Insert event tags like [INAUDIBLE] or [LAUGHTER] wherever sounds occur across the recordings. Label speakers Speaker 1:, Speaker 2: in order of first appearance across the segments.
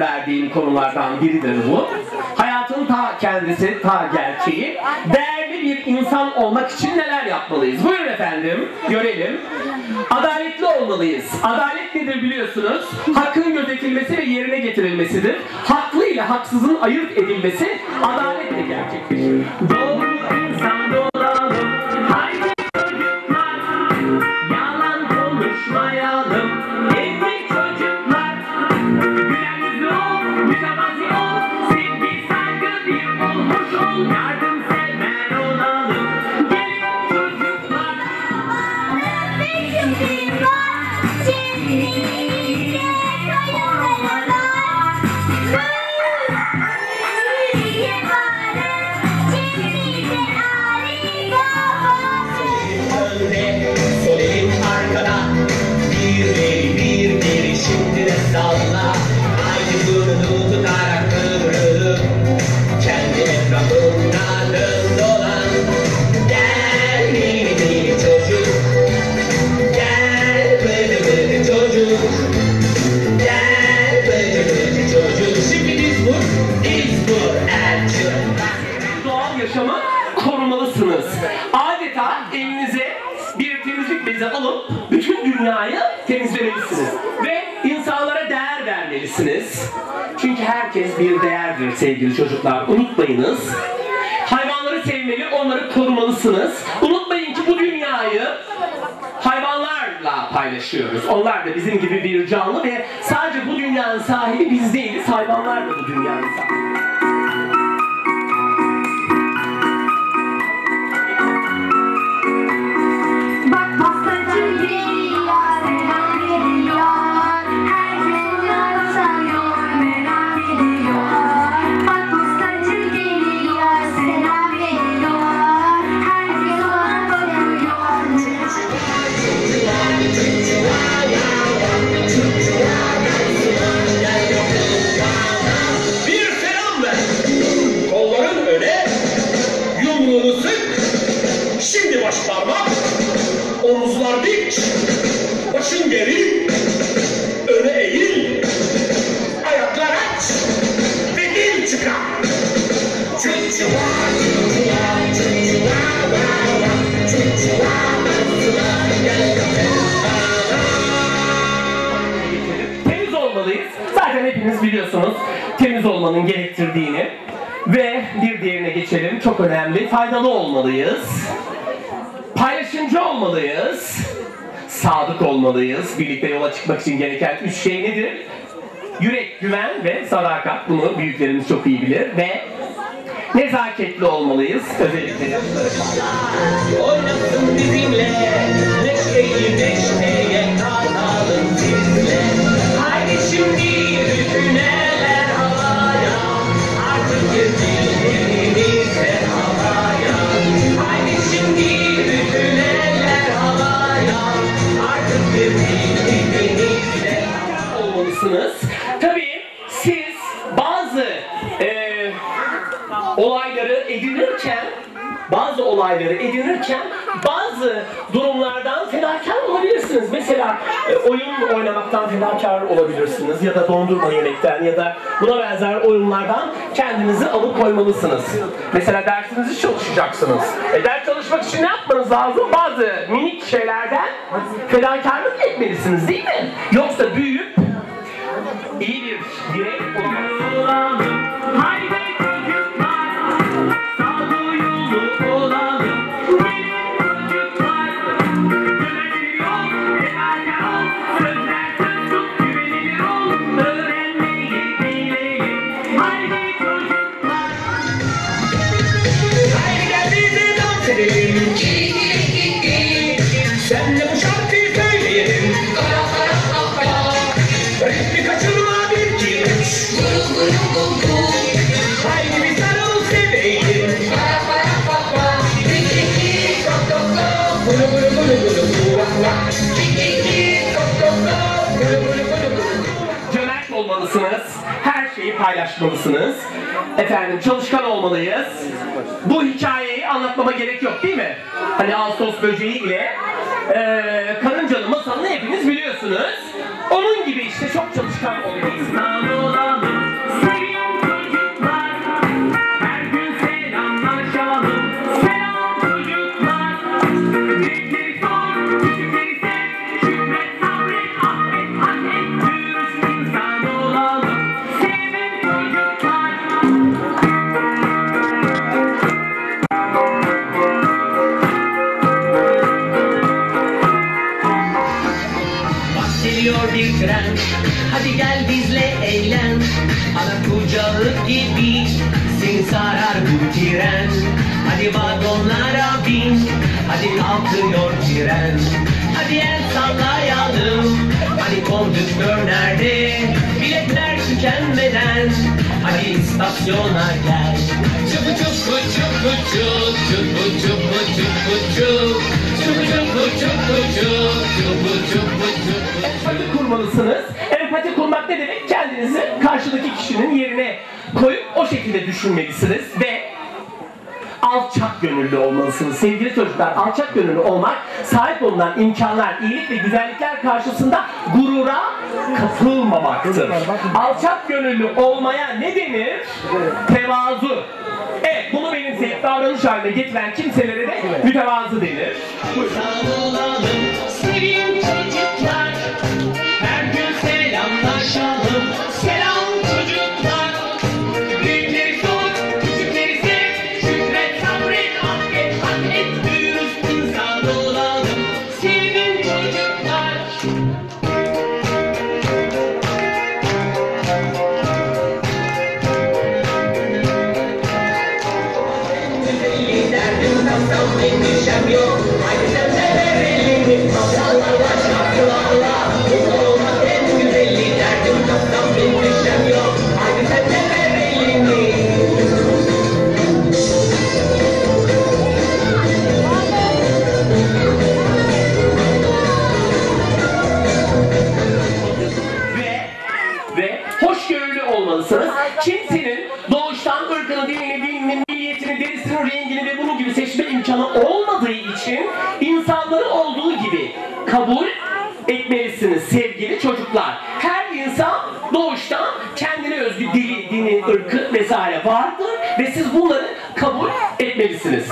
Speaker 1: verdiğim konulardan biridir bu. Hayatın ta kendisi, ta gerçeği. Değerli bir insan olmak için neler yapmalıyız? Buyurun efendim, görelim. Adaletli olmalıyız. Adalet nedir biliyorsunuz? Hakkın gözetilmesi ve yerine getirilmesidir. Haklı ile haksızın ayırt edilmesi adaletle gerçekleşir. Doğru insan olalım. Çocuklar. Unutmayınız. Hayvanları sevmeli, onları korumalısınız. Unutmayın ki bu dünyayı hayvanlarla paylaşıyoruz. Onlar da bizim gibi bir canlı ve sadece bu dünyanın sahibi biz değiliz. Hayvanlar da bu dünyanın sahibi. Olmanın gerektirdiğini. Ve bir diğerine geçelim. Çok önemli. Faydalı olmalıyız. Paylaşımcı olmalıyız. Sadık olmalıyız. Birlikte yola çıkmak için gereken üç şey nedir? Yürek, güven ve sadakat. Bunu büyüklerimiz çok iyi bilir. Ve nezaketli olmalıyız. Özellikle.
Speaker 2: Oynasın bizimle Neşeyi neşeye
Speaker 1: edinirken bazı durumlardan fedakar olabilirsiniz. Mesela e, oyun oynamaktan fedakar olabilirsiniz ya da dondurma yemekten ya da buna benzer oyunlardan kendinizi alıkoymalısınız. Mesela dersinizi çalışacaksınız. E, ders çalışmak için ne yapmanız lazım? Bazı minik şeylerden fedakarlık etmelisiniz değil mi? Yoksa büyüyüp iyi bir birey olamazsınız. Paylaşmalısınız. Efendim çalışkan olmalıyız. Bu hikayeyi anlatmama gerek yok değil mi? Hani Ağustos böceği ile eee karıncanın masalını hepiniz biliyorsunuz. Onun gibi işte çok çalışkan olmalıyız.
Speaker 2: Hadi el sallayalım. Hani kondüktör nerede Biletler tükenmeden. Hadi istasyona gel. Çubu çubu çubu çubu Çubu çubu çubu çubu Çubu çubu çubu çubu Çubu çubu
Speaker 1: Empati kurmalısınız. Empati kurmak ne demek? Kendinizi karşıdaki kişinin yerine koyup o şekilde düşünmelisiniz ve alçak gönüllü olmalısınız. Sevgili çocuklar alçak gönüllü olmak sahip olunan imkanlar, iyilik ve güzellikler karşısında gurura kapılmamaktır. Alçak gönüllü olmaya ne denir? Tevazu. Evet bunu benimseyip davranış haline getiren kimselere de mütevazı denir. Buyurun. etmelisiniz.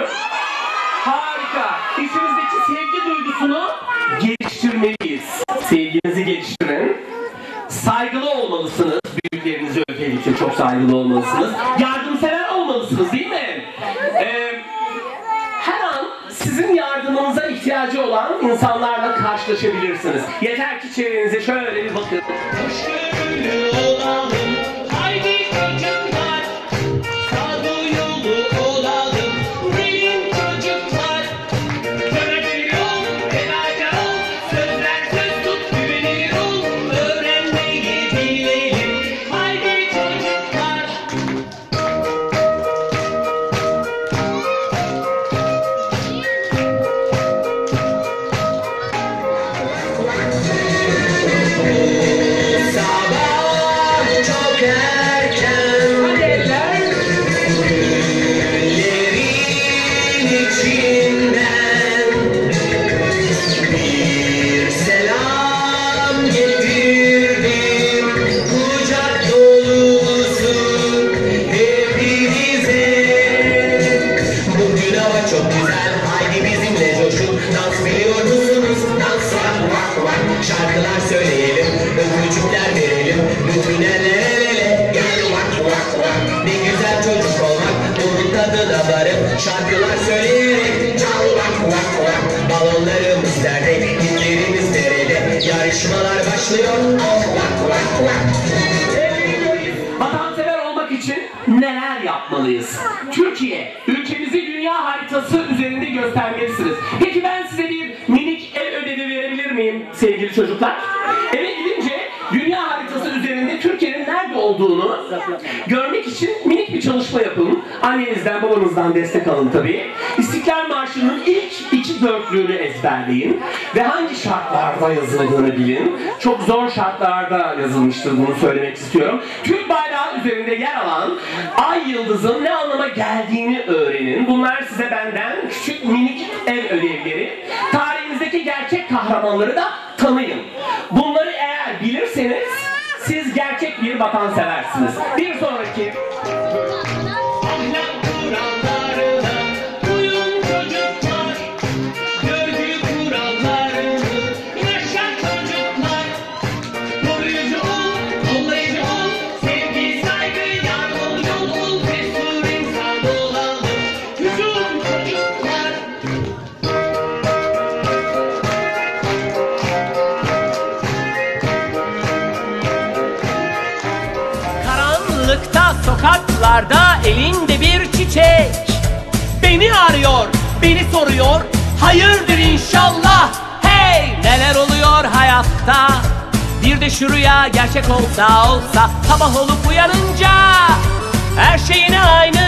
Speaker 1: ediyorum. Harika. İçinizdeki sevgi duygusunu geliştirmeliyiz. Sevginizi geliştirin. Saygılı olmalısınız. Büyüklerinize özellikle çok saygılı olmalısınız. Yardımsever olmalısınız değil mi? Ee, her an sizin yardımınıza ihtiyacı olan insanlarla karşılaşabilirsiniz. Yeter ki çevrenize şöyle bir
Speaker 2: Vatansever olmak için neler
Speaker 1: yapmalıyız? Türkiye, ülkemizi dünya haritası üzerinde göstermelisiniz. Peki ben size bir minik el ödevi verebilir miyim sevgili çocuklar? Eve gidince dünya haritası üzerinde Türkiye'nin nerede olduğunu görmek için minik bir çalışma yapın. Annenizden, babanızdan destek alın tabii. İstiklal Marşı'nın ilk iki dörtlüğünü ezberleyin ve hangi şartlarda yazıldığını bilin. Çok zor şartlarda yazılmıştır bunu söylemek istiyorum. Türk bayrağı üzerinde yer alan ay yıldızın ne anlama geldiğini öğrenin. Bunlar size benden küçük minik ev ödevleri. Tarihimizdeki gerçek kahramanları da tanıyın. Bunları eğer bilirseniz siz gerçek bir vatanseversiniz. Bir sonraki
Speaker 3: soruyor. Hayırdır inşallah. Hey! Neler oluyor hayatta? Bir de şu rüya gerçek olsa olsa Sabah olup uyanınca Her şey yine aynı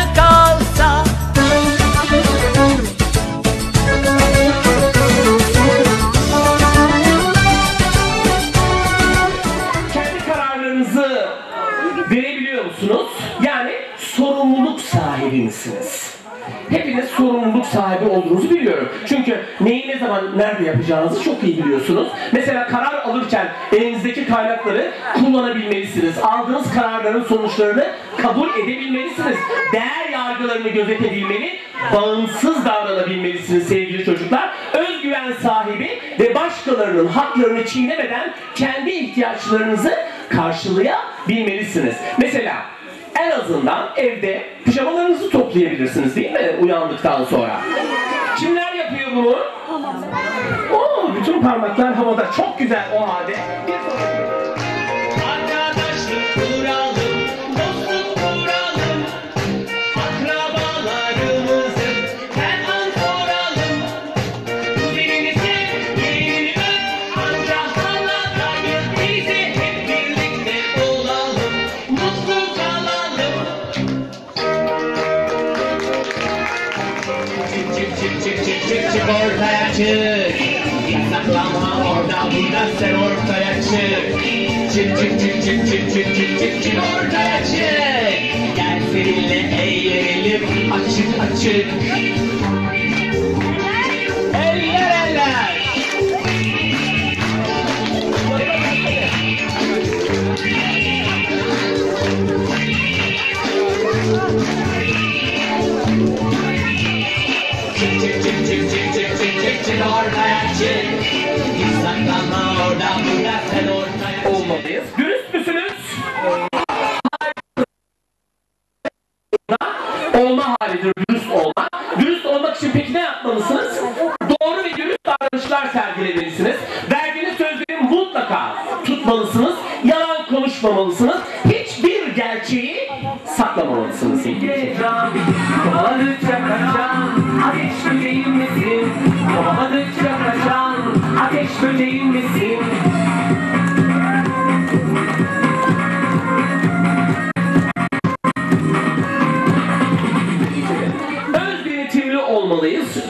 Speaker 1: Hepiniz sorumluluk sahibi olduğunuzu biliyorum. Çünkü neyi ne zaman nerede yapacağınızı çok iyi biliyorsunuz. Mesela karar alırken elinizdeki kaynakları kullanabilmelisiniz. Aldığınız kararların sonuçlarını kabul edebilmelisiniz. Değer yargılarını gözetebilmeli, bağımsız davranabilmelisiniz sevgili çocuklar. Özgüven sahibi ve başkalarının haklarını çiğnemeden kendi ihtiyaçlarınızı karşılayabilmelisiniz. Mesela en azından evde pijamalarınızı toplayabilirsiniz değil mi uyandıktan sonra? Kimler yapıyor bunu? Oo, bütün parmaklar havada. Çok güzel o halde. Bir sonraki-
Speaker 2: Çık çık çık çık çık çık çık ortaya çık saklanma orada burada sen ortaya çık Çık çık çık çık çık çık çık çık çık ortaya çık Gel seninle eğlenelim açık açık çık çık çık ortaya çık Git saklanma orada burada sen ortaya çık
Speaker 1: olmalıyız. Dürüst müsünüz? Olma halidir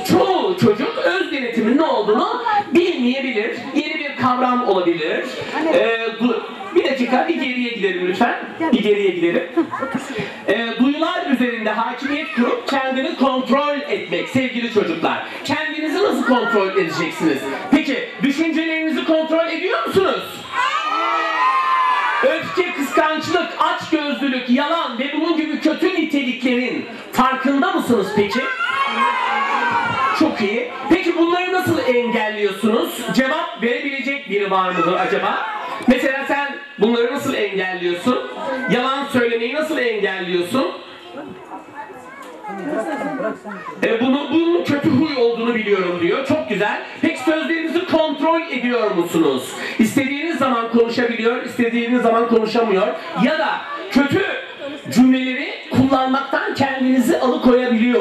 Speaker 1: Çoğu çocuk öz denetimin ne olduğunu bilmeyebilir. Yeni bir kavram olabilir. Ee, bir dakika bir geriye gidelim lütfen. Bir geriye gidelim. Ee, duyular üzerinde hakimiyet kurup kendini kontrol etmek sevgili çocuklar. Kendinizi nasıl kontrol edeceksiniz? Var mıdır acaba? Mesela sen bunları nasıl engelliyorsun? Yalan söylemeyi nasıl engelliyorsun? E, bunu, bunun kötü huy olduğunu biliyorum diyor. Çok güzel. Peki sözlerinizi kontrol ediyor musunuz? İstediğiniz zaman konuşabiliyor, istediğiniz zaman konuşamıyor. Ya da kötü cümleleri kullanmaktan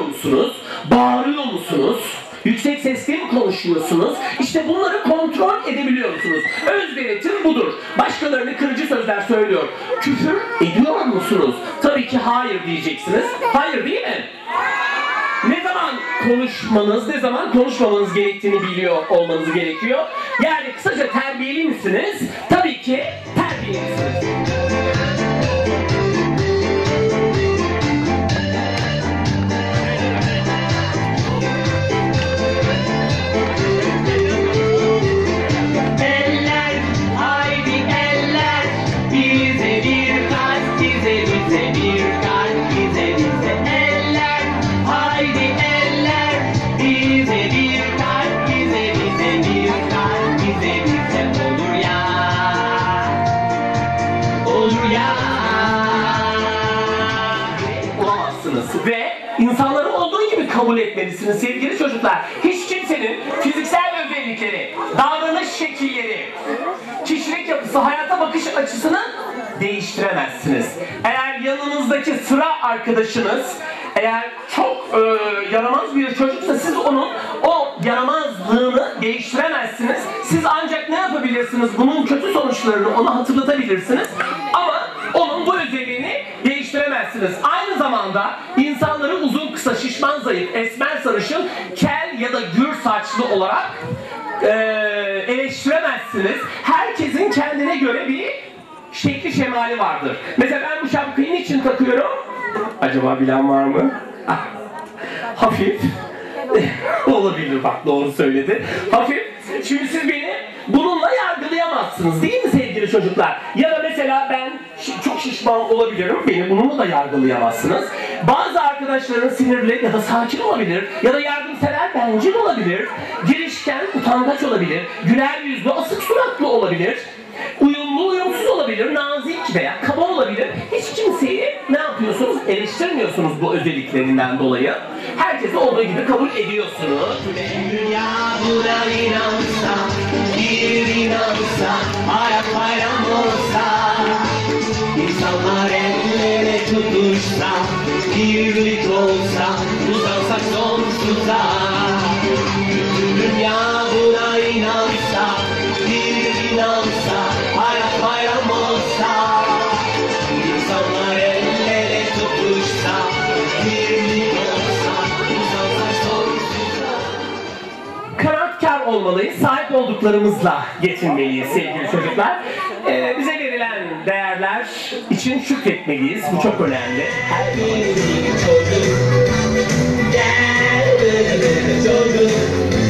Speaker 1: musunuz? Bağırıyor musunuz? Yüksek sesle mi konuşuyorsunuz? İşte bunları kontrol edebiliyor musunuz? Öz denetim budur. Başkalarını kırıcı sözler söylüyor. Küfür ediyor musunuz? Tabii ki hayır diyeceksiniz. Hayır değil mi? Ne zaman konuşmanız, ne zaman konuşmamanız gerektiğini biliyor olmanız gerekiyor. Yani kısaca terbiyeli misiniz? Tabii ki terbiyelisiniz.
Speaker 2: Eller,
Speaker 1: olamazsınız ve insanları olduğu gibi kabul etmelisiniz sevgili çocuklar. Hiç kimsenin fiziksel özellikleri, davranış şekilleri, kişilik yapısı, hayata bakış açısını değiştiremezsiniz. Eğer yanınızdaki sıra arkadaşınız eğer çok e, yaramaz bir çocuksa siz onun o yaramazlığını değiştiremezsiniz. Siz ancak ne yapabilirsiniz? Bunun kötü sonuçlarını ona hatırlatabilirsiniz. Ama onun bu özelliğini değiştiremezsiniz. Aynı zamanda insanları uzun kısa, şişman zayıf, esmer sarışın, kel ya da gür saçlı olarak eee, eleştiremezsiniz. Herkesin kendine göre bir şekli şemali vardır. Mesela ben bu şapkayı niçin takıyorum? Acaba bilen var mı? [LAUGHS] Hafif. [LAUGHS] Olabilir bak doğru söyledi. Hafif. Çünkü siz beni bununla yargılayamazsınız değil mi sevgili çocuklar? Ya da mesela ben çok şişman olabilirim. Beni bununla da yargılayamazsınız. Bazı arkadaşların sinirli ya da sakin olabilir. Ya da yardımsever bencil olabilir. Girişken utangaç olabilir. Güler yüzlü asık suratlı olabilir. Uyumlu uyumsuz olabilir, nazik veya kaba olabilir. Hiç kimseyi ne yapıyorsunuz? Eleştirmiyorsunuz bu özelliklerinden dolayı. Herkesi olduğu gibi kabul ediyorsunuz.
Speaker 2: Dünya buna inansa, bir inansa, hayat bayram olsa İnsanlar ellere tutuşsa, birlik olsa, uzansak sonsuza dünya buna inansa,
Speaker 1: olmalıyız, sahip olduklarımızla yetinmeliyiz sevgili çocuklar. Ee, bize verilen değerler için şükretmeliyiz. Bu çok önemli.
Speaker 2: Bıcı bıcı çocuk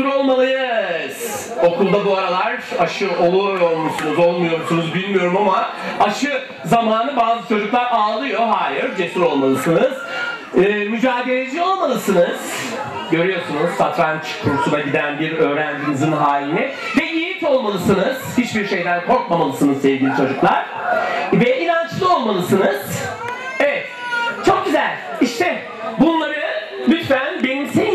Speaker 1: cesur olmalıyız. Okulda bu aralar aşı oluyor musunuz, olmuyor musunuz bilmiyorum ama aşı zamanı bazı çocuklar ağlıyor. Hayır, cesur olmalısınız. Ee, mücadeleci olmalısınız. Görüyorsunuz satranç kursuna giden bir öğrencinizin halini. Ve yiğit olmalısınız. Hiçbir şeyden korkmamalısınız sevgili çocuklar. Ve inançlı olmalısınız. Evet, çok güzel. İşte bunları lütfen benimseyiniz.